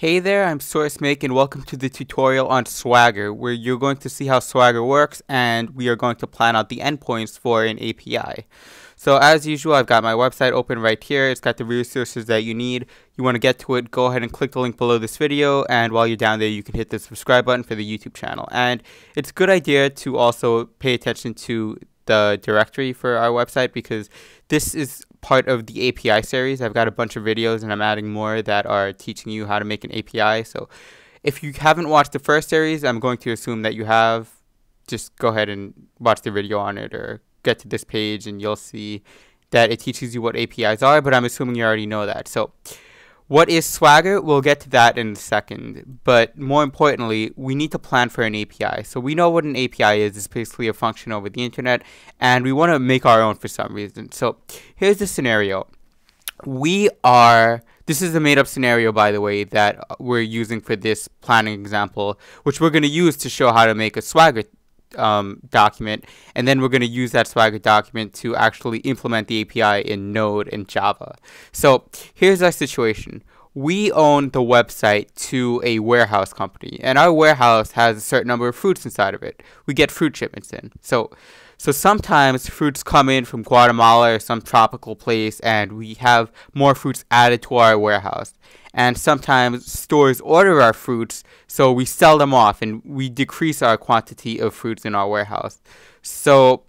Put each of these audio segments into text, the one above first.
Hey there, I'm SourceMake and welcome to the tutorial on Swagger where you're going to see how Swagger works and we are going to plan out the endpoints for an API. So as usual, I've got my website open right here. It's got the resources that you need. You want to get to it, go ahead and click the link below this video and while you're down there you can hit the subscribe button for the YouTube channel. And it's a good idea to also pay attention to the directory for our website because this is part of the API series. I've got a bunch of videos and I'm adding more that are teaching you how to make an API. So if you haven't watched the first series, I'm going to assume that you have. Just go ahead and watch the video on it or get to this page and you'll see that it teaches you what APIs are, but I'm assuming you already know that. So what is Swagger? We'll get to that in a second. But more importantly, we need to plan for an API. So we know what an API is. It's basically a function over the internet, and we want to make our own for some reason. So here's the scenario. We are, this is a made up scenario, by the way, that we're using for this planning example, which we're going to use to show how to make a Swagger um, document, and then we're going to use that Swagger document to actually implement the API in Node and Java. So here's our situation. We own the website to a warehouse company, and our warehouse has a certain number of fruits inside of it. We get fruit shipments in. So so sometimes fruits come in from Guatemala or some tropical place and we have more fruits added to our warehouse. And sometimes stores order our fruits, so we sell them off and we decrease our quantity of fruits in our warehouse. So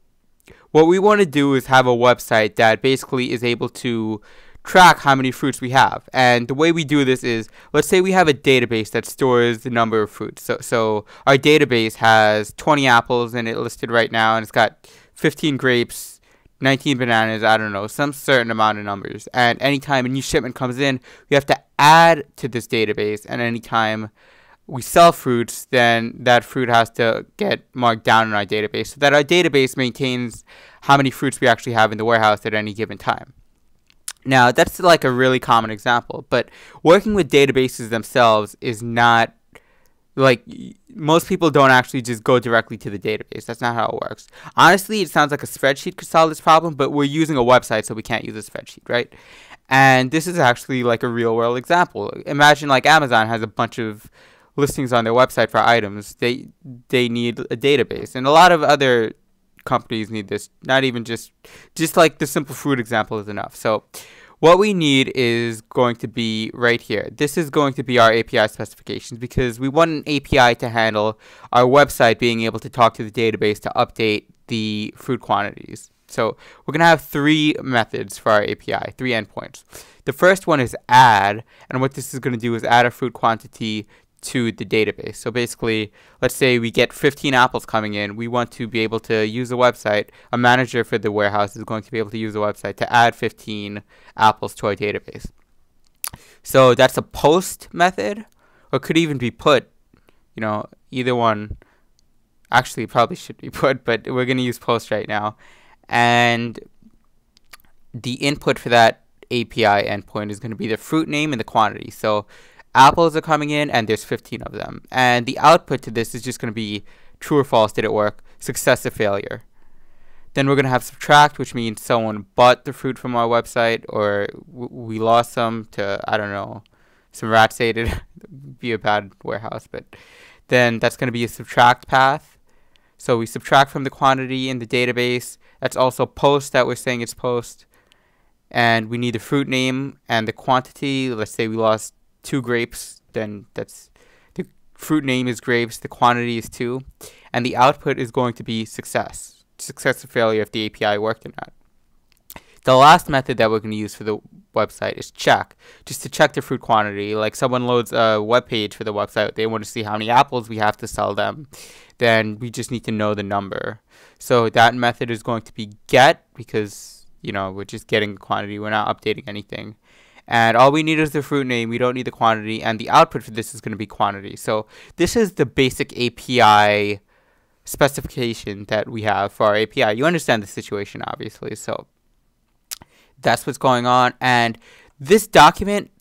what we want to do is have a website that basically is able to track how many fruits we have. And the way we do this is, let's say we have a database that stores the number of fruits. So, so our database has 20 apples in it listed right now, and it's got 15 grapes, 19 bananas, I don't know, some certain amount of numbers. And anytime a new shipment comes in, we have to add to this database. And anytime we sell fruits, then that fruit has to get marked down in our database so that our database maintains how many fruits we actually have in the warehouse at any given time. Now, that's like a really common example, but working with databases themselves is not like most people don't actually just go directly to the database. That's not how it works. Honestly, it sounds like a spreadsheet could solve this problem, but we're using a website, so we can't use a spreadsheet, right? And this is actually like a real world example. Imagine like Amazon has a bunch of listings on their website for items. They they need a database, and a lot of other companies need this. Not even just just like the simple fruit example is enough. So what we need is going to be right here. This is going to be our API specifications because we want an API to handle our website being able to talk to the database to update the fruit quantities. So we're going to have three methods for our API, three endpoints. The first one is add, and what this is going to do is add a fruit quantity to the database. So basically, let's say we get 15 apples coming in. We want to be able to use the website. A manager for the warehouse is going to be able to use the website to add 15 apples to our database. So that's a post method, or could even be put. You know, either one actually probably should be put, but we're going to use post right now. And the input for that API endpoint is going to be the fruit name and the quantity. So apples are coming in and there's 15 of them. And the output to this is just going to be true or false, did it work, success or failure. Then we're going to have subtract, which means someone bought the fruit from our website or we lost some to, I don't know, some rats ate it. be a bad warehouse, but then that's going to be a subtract path. So we subtract from the quantity in the database. That's also post that we're saying it's post. And we need the fruit name and the quantity. Let's say we lost two grapes, then that's the fruit name is grapes, the quantity is two, and the output is going to be success. Success or failure if the API worked or not. The last method that we're going to use for the website is check, just to check the fruit quantity. Like someone loads a web page for the website, they want to see how many apples we have to sell them, then we just need to know the number. So that method is going to be get because you know we're just getting quantity, we're not updating anything. And all we need is the fruit name. We don't need the quantity. And the output for this is going to be quantity. So this is the basic API specification that we have for our API. You understand the situation, obviously. So that's what's going on. And this document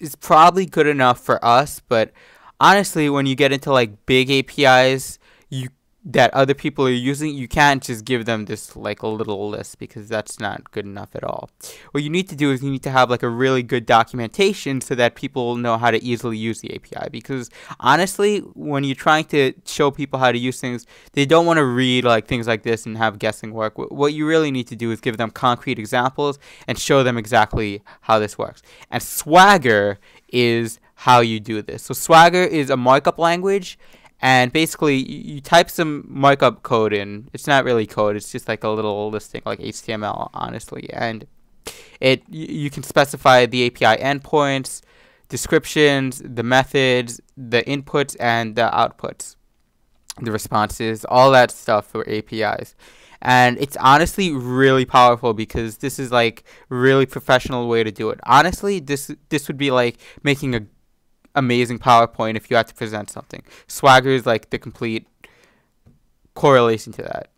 is probably good enough for us. But honestly, when you get into like big APIs, you that other people are using, you can't just give them this like a little list because that's not good enough at all. What you need to do is you need to have like a really good documentation so that people know how to easily use the API because honestly, when you're trying to show people how to use things, they don't want to read like things like this and have guessing work. What you really need to do is give them concrete examples and show them exactly how this works. And Swagger is how you do this. So Swagger is a markup language and basically you, type some markup code in. It's not really code. It's just like a little listing, like HTML, honestly. And it you can specify the API endpoints, descriptions, the methods, the inputs, and the outputs, the responses, all that stuff for APIs. And it's honestly really powerful because this is like really professional way to do it. Honestly, this this would be like making a amazing PowerPoint if you had to present something. Swagger is like the complete correlation to that.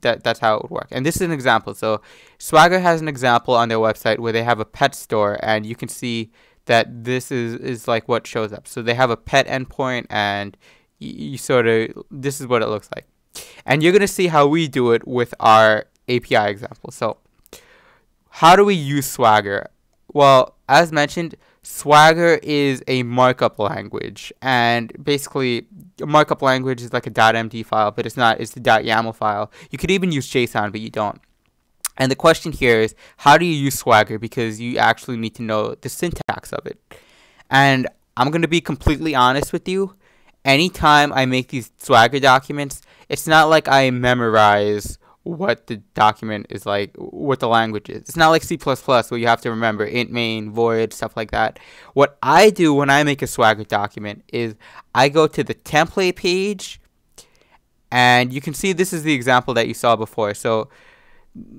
That that's how it would work. And this is an example. So Swagger has an example on their website where they have a pet store and you can see that this is is like what shows up. So they have a pet endpoint and you, sort of this is what it looks like. And you're going to see how we do it with our API example. So how do we use Swagger? Well, as mentioned, Swagger is a markup language, and basically, a markup language is like a .md file, but it's not. It's the .yaml file. You could even use JSON, but you don't. And the question here is, how do you use Swagger? Because you actually need to know the syntax of it. And I'm going to be completely honest with you. Anytime I make these Swagger documents, it's not like I memorize what the document is like, what the language is. It's not like C++ where you have to remember int main, void, stuff like that. What I do when I make a Swagger document is I go to the template page and you can see this is the example that you saw before. So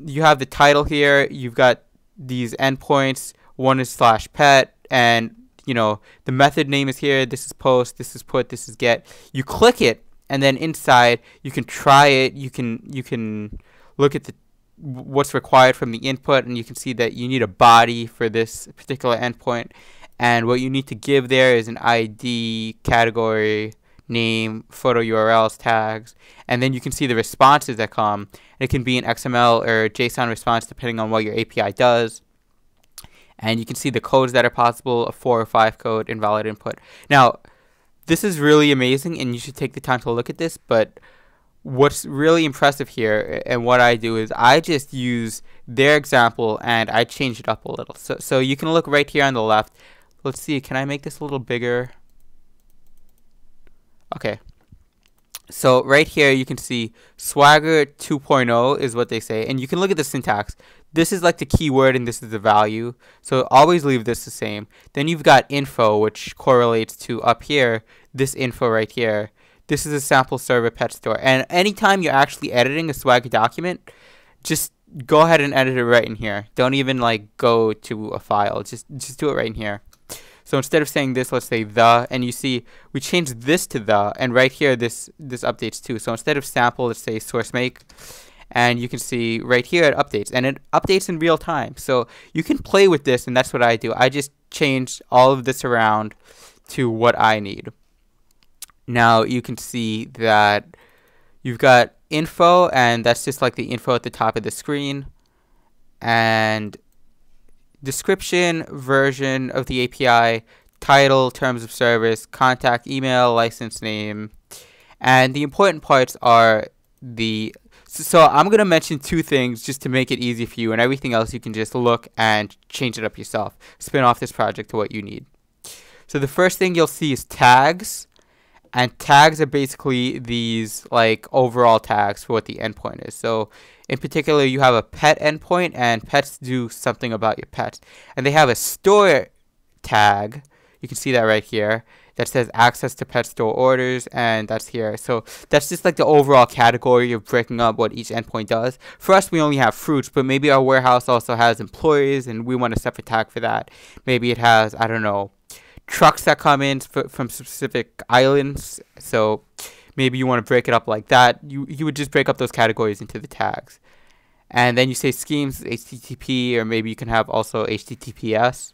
you have the title here, you've got these endpoints, one is slash pet, and you know, the method name is here, this is post, this is put, this is get. You click it and then inside you can try it. You can you can look at the what's required from the input and you can see that you need a body for this particular endpoint. And what you need to give there is an ID category name photo URLs tags. And then you can see the responses that come. It can be an XML or JSON response depending on what your API does. And you can see the codes that are possible a four or five code invalid input. Now this is really amazing and you should take the time to look at this but what's really impressive here and what I do is I just use their example and I change it up a little. So so you can look right here on the left. Let's see can I make this a little bigger? Okay so right here you can see Swagger 2.0 is what they say and you can look at the syntax this is like the keyword and this is the value. So always leave this the same. Then you've got info, which correlates to up here, this info right here. This is a sample server pet store. And anytime you're actually editing a Swagger document, just go ahead and edit it right in here. Don't even like go to a file. Just just do it right in here. So instead of saying this, let's say the, and you see we changed this to the, and right here this this updates too. So instead of sample, let's say source make, and you can see right here it updates and it updates in real time. So you can play with this and that's what I do. I just change all of this around to what I need. Now you can see that you've got info and that's just like the info at the top of the screen. And description version of the API title terms of service contact email license name and the important parts are the so I'm going to mention two things just to make it easy for you, and everything else you can just look and change it up yourself. Spin off this project to what you need. So the first thing you'll see is tags, and tags are basically these like overall tags for what the endpoint is. So in particular, you have a pet endpoint, and pets do something about your pets, and they have a store tag. You can see that right here that says access to pet store orders and that's here. So that's just like the overall category of breaking up what each endpoint does. For us, we only have fruits, but maybe our warehouse also has employees and we want a separate tag for that. Maybe it has, I don't know, trucks that come in from specific islands. So maybe you want to break it up like that. You, you would just break up those categories into the tags. And then you say schemes, HTTP, or maybe you can have also HTTPS.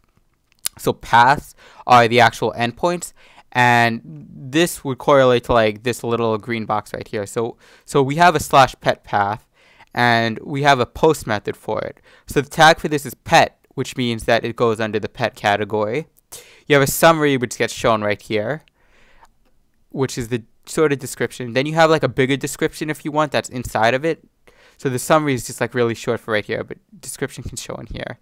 So paths are the actual endpoints, and this would correlate to like this little green box right here. So so we have a slash pet path, and we have a post method for it. So the tag for this is pet, which means that it goes under the pet category. You have a summary which gets shown right here, which is the sort of description. Then you have like a bigger description if you want that's inside of it. So the summary is just like really short for right here, but description can show in here.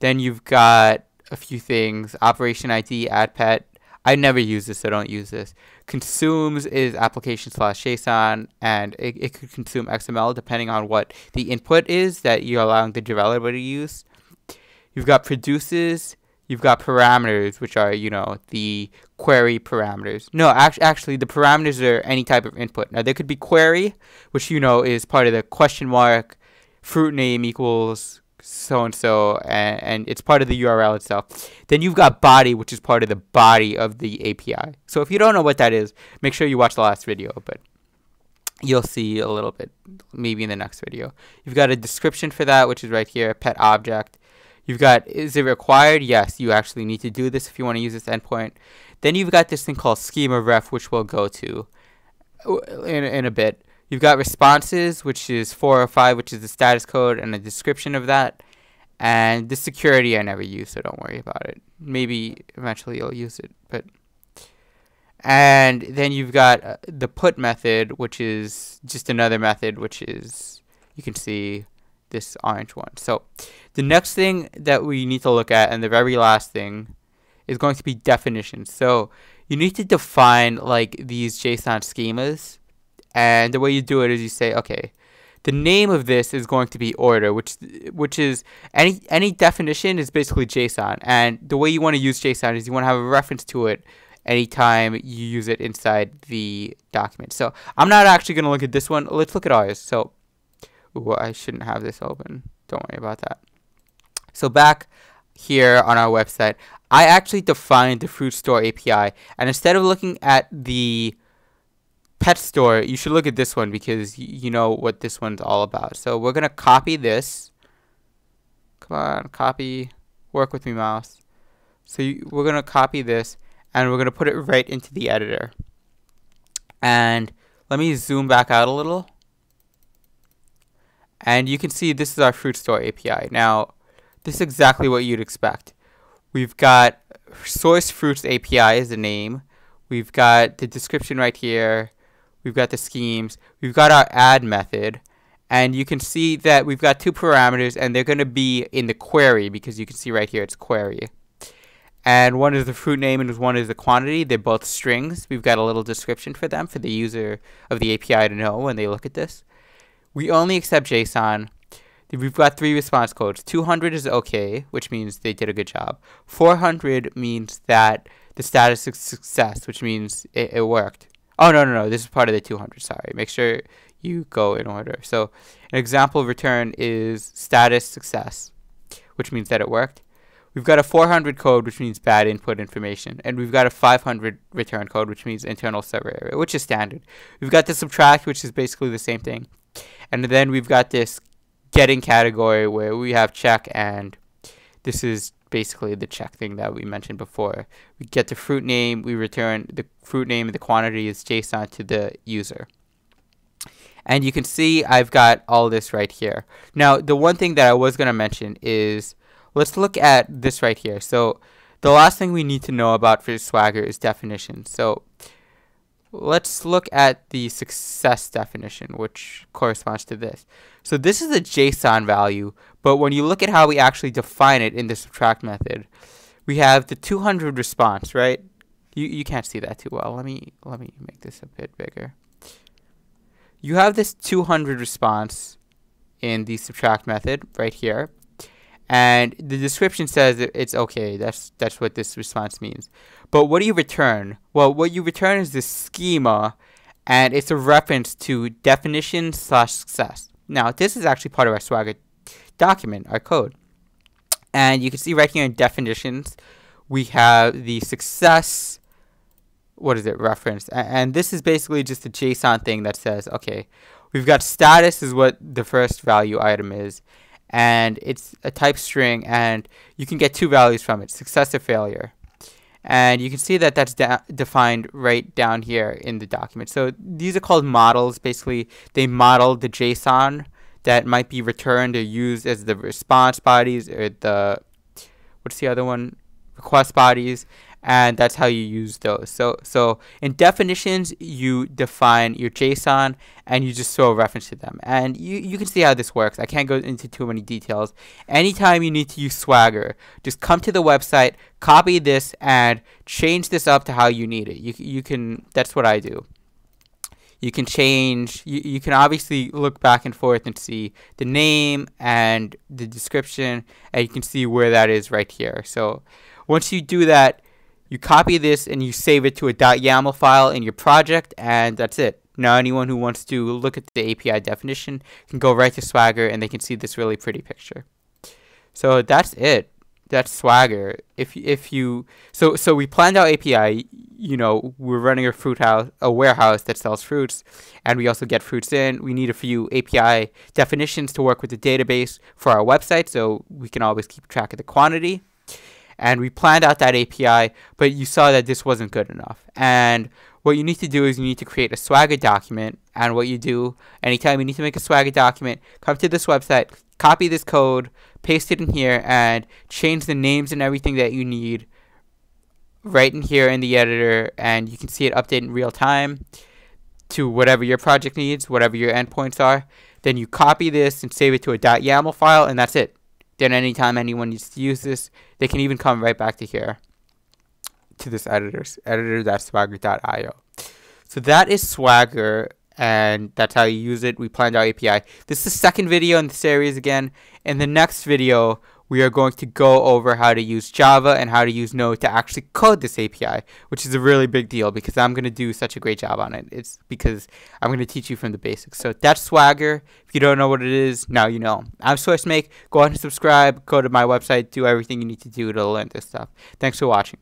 Then you've got a few things, operation ID, add pet, I never use this, so don't use this. Consumes is application slash JSON, and it, it could consume XML depending on what the input is that you're allowing the developer to use. You've got produces, you've got parameters, which are, you know, the query parameters. No, act- actually, the parameters are any type of input. Now, there could be query, which, you know, is part of the question mark, fruit name equals so and so, and it's part of the URL itself. Then you've got body, which is part of the body of the API. So if you don't know what that is, make sure you watch the last video, but you'll see a little bit maybe in the next video. You've got a description for that, which is right here, pet object. You've got, is it required? Yes, you actually need to do this if you want to use this endpoint. Then you've got this thing called schema ref, which we'll go to in, in a bit. You've got responses, which is 405, which is the status code and a description of that. And the security I never use, so don't worry about it. Maybe eventually you'll use it, but and then you've got uh, the put method, which is just another method, which is you can see this orange one. So the next thing that we need to look at, and the very last thing, is going to be definitions. So you need to define like these JSON schemas and the way you do it is you say, okay, the name of this is going to be order, which which is any any definition is basically JSON. And the way you want to use JSON is you want to have a reference to it anytime you use it inside the document. So I'm not actually going to look at this one. Let's look at ours. So ooh, I shouldn't have this open. Don't worry about that. So back here on our website, I actually defined the Fruit Store API. And instead of looking at the pet store, you should look at this one because you know what this one's all about. So we're going to copy this. Come on, copy. Work with me, mouse. So you, we're going to copy this and we're going to put it right into the editor. And let me zoom back out a little. And you can see this is our Fruit Store API. Now, this is exactly what you'd expect. We've got Source Fruits API as the name. We've got the description right here we've got the schemes, we've got our add method, and you can see that we've got two parameters and they're going to be in the query because you can see right here it's query. And one is the fruit name and one is the quantity. They're both strings. We've got a little description for them for the user of the API to know when they look at this. We only accept JSON. We've got three response codes. 200 is okay, which means they did a good job. 400 means that the status is success, which means it, it worked. Oh, no, no, no. This is part of the 200. Sorry. Make sure you go in order. So an example return is status success, which means that it worked. We've got a 400 code, which means bad input information. And we've got a 500 return code, which means internal server error, which is standard. We've got the subtract, which is basically the same thing. And then we've got this getting category where we have check and this is basically the check thing that we mentioned before. We get the fruit name, we return the fruit name, and the quantity is JSON to the user. And you can see I've got all this right here. Now, the one thing that I was going to mention is let's look at this right here. So the last thing we need to know about for Swagger is definition. So let's look at the success definition, which corresponds to this. So this is a JSON value, but when you look at how we actually define it in the subtract method, we have the 200 response, right? You, you can't see that too well. Let me let me make this a bit bigger. You have this 200 response in the subtract method right here. And the description says it's okay. That's that's what this response means. But what do you return? Well, what you return is this schema, and it's a reference to definition slash success. Now, this is actually part of our Swagger document, our code. And you can see right here in definitions, we have the success, what is it, reference. And this is basically just a JSON thing that says, okay, we've got status is what the first value item is. And it's a type string, and you can get two values from it, success or failure. And you can see that that's de defined right down here in the document. So these are called models. Basically, they model the JSON that might be returned or used as the response bodies or the, what's the other one? Request bodies and that's how you use those. So so in definitions, you define your JSON and you just throw a reference to them. And you, you can see how this works. I can't go into too many details. Anytime you need to use Swagger, just come to the website, copy this, and change this up to how you need it. You, you can, that's what I do. You can change, you, you can obviously look back and forth and see the name and the description, and you can see where that is right here. So once you do that, you copy this and you save it to a .yaml file in your project, and that's it. Now anyone who wants to look at the API definition can go right to Swagger and they can see this really pretty picture. So that's it. That's Swagger. If if you so so we planned our API. You know we're running a fruit house, a warehouse that sells fruits, and we also get fruits in. We need a few API definitions to work with the database for our website, so we can always keep track of the quantity and we planned out that API, but you saw that this wasn't good enough. And what you need to do is you need to create a Swagger document. And what you do, anytime you need to make a Swagger document, come to this website, copy this code, paste it in here, and change the names and everything that you need right in here in the editor. And you can see it update in real time to whatever your project needs, whatever your endpoints are. Then you copy this and save it to a .yaml file, and that's it. Then anytime anyone needs to use this, they can even come right back to here to this editor, editor.swagger.io. So that is Swagger, and that's how you use it. We planned our API. This is the second video in the series again. In the next video, we are going to go over how to use Java and how to use Node to actually code this API, which is a really big deal because I'm going to do such a great job on it. It's because I'm going to teach you from the basics. So that's Swagger. If you don't know what it is, now you know. I'm SourceMake. Go ahead and subscribe. Go to my website. Do everything you need to do to learn this stuff. Thanks for watching.